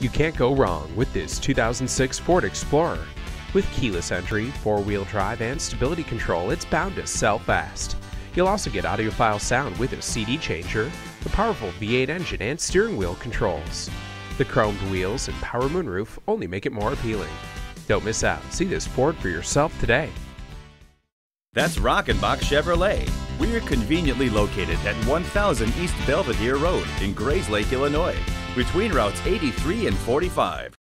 You can't go wrong with this 2006 Ford Explorer. With keyless entry, four-wheel drive, and stability control, it's bound to sell fast. You'll also get audiophile sound with a CD changer, a powerful V8 engine, and steering wheel controls. The chromed wheels and power moonroof only make it more appealing. Don't miss out. See this Ford for yourself today. That's Rockenbach Chevrolet. We're conveniently located at 1000 East Belvidere Road in Grayslake, Illinois, between routes 83 and 45.